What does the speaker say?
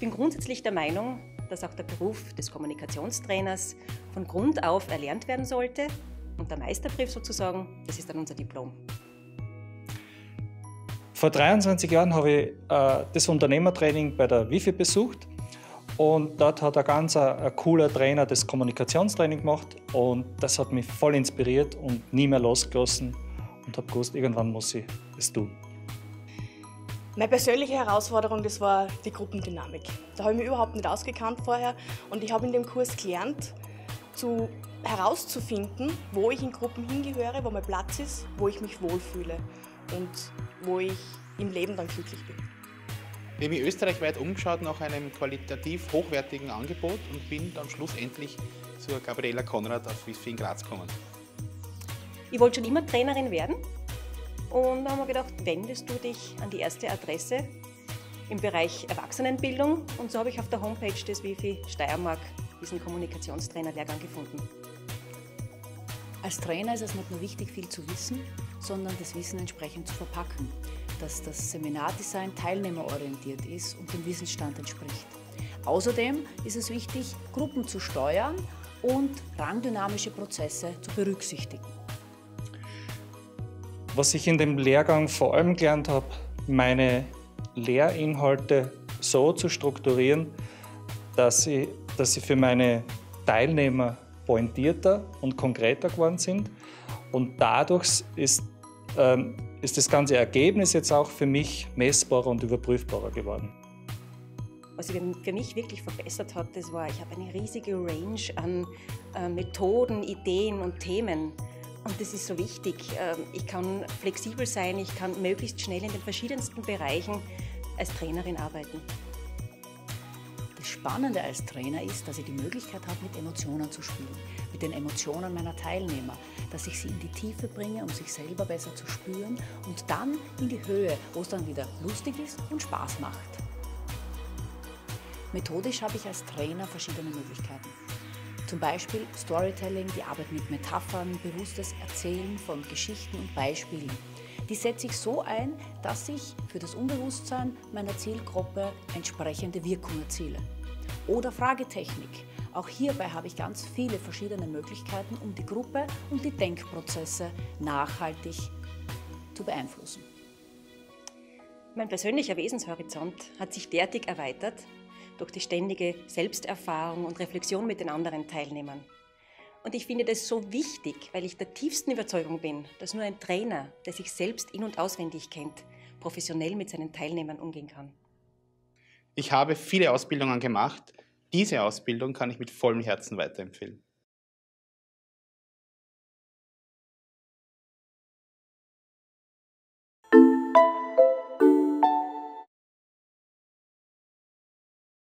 bin grundsätzlich der Meinung, dass auch der Beruf des Kommunikationstrainers von Grund auf erlernt werden sollte. Und der Meisterbrief sozusagen, das ist dann unser Diplom. Vor 23 Jahren habe ich äh, das Unternehmertraining bei der Wifi besucht und dort hat ein ganz ein, ein cooler Trainer das Kommunikationstraining gemacht und das hat mich voll inspiriert und nie mehr losgelassen und habe gewusst, irgendwann muss ich es tun. Meine persönliche Herausforderung, das war die Gruppendynamik. Da habe ich mich überhaupt nicht ausgekannt vorher und ich habe in dem Kurs gelernt, zu, herauszufinden, wo ich in Gruppen hingehöre, wo mein Platz ist, wo ich mich wohlfühle und wo ich im Leben dann glücklich bin. Ich habe mich österreichweit umgeschaut nach einem qualitativ hochwertigen Angebot und bin dann schlussendlich zur Gabriela Konrad auf Wifi in Graz gekommen. Ich wollte schon immer Trainerin werden und da haben wir gedacht, wendest du dich an die erste Adresse im Bereich Erwachsenenbildung. Und so habe ich auf der Homepage des Wifi Steiermark diesen Kommunikationstrainer-Lehrgang gefunden. Als Trainer ist es nicht nur wichtig, viel zu wissen, sondern das Wissen entsprechend zu verpacken. Dass das Seminardesign teilnehmerorientiert ist und dem Wissensstand entspricht. Außerdem ist es wichtig, Gruppen zu steuern und rangdynamische Prozesse zu berücksichtigen. Was ich in dem Lehrgang vor allem gelernt habe, meine Lehrinhalte so zu strukturieren, dass sie, dass sie für meine Teilnehmer pointierter und konkreter geworden sind. Und dadurch ist, ähm, ist das ganze Ergebnis jetzt auch für mich messbarer und überprüfbarer geworden. Was sich für mich wirklich verbessert hat, das war, ich habe eine riesige Range an äh, Methoden, Ideen und Themen. Und das ist so wichtig. Ähm, ich kann flexibel sein, ich kann möglichst schnell in den verschiedensten Bereichen als Trainerin arbeiten. Das Spannende als Trainer ist, dass ich die Möglichkeit habe, mit Emotionen zu spielen, mit den Emotionen meiner Teilnehmer, dass ich sie in die Tiefe bringe, um sich selber besser zu spüren und dann in die Höhe, wo es dann wieder lustig ist und Spaß macht. Methodisch habe ich als Trainer verschiedene Möglichkeiten. Zum Beispiel Storytelling, die Arbeit mit Metaphern, bewusstes Erzählen von Geschichten und Beispielen. Die setze ich so ein, dass ich für das Unbewusstsein meiner Zielgruppe entsprechende Wirkung erziele. Oder Fragetechnik. Auch hierbei habe ich ganz viele verschiedene Möglichkeiten, um die Gruppe und die Denkprozesse nachhaltig zu beeinflussen. Mein persönlicher Wesenshorizont hat sich derartig erweitert, durch die ständige Selbsterfahrung und Reflexion mit den anderen Teilnehmern. Und ich finde das so wichtig, weil ich der tiefsten Überzeugung bin, dass nur ein Trainer, der sich selbst in- und auswendig kennt, professionell mit seinen Teilnehmern umgehen kann. Ich habe viele Ausbildungen gemacht. Diese Ausbildung kann ich mit vollem Herzen weiterempfehlen.